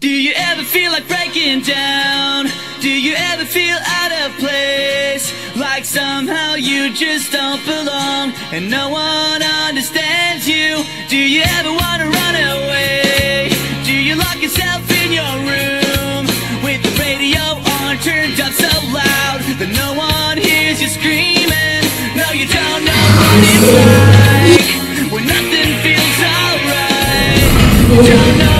Do you ever feel like breaking down? Do you ever feel out of place? Like somehow you just don't belong and no one understands you? Do you ever wanna run away? Do you lock yourself in your room with the radio on turned up so loud that no one hears you screaming? No, you don't know what it's like when nothing feels alright. Don't know.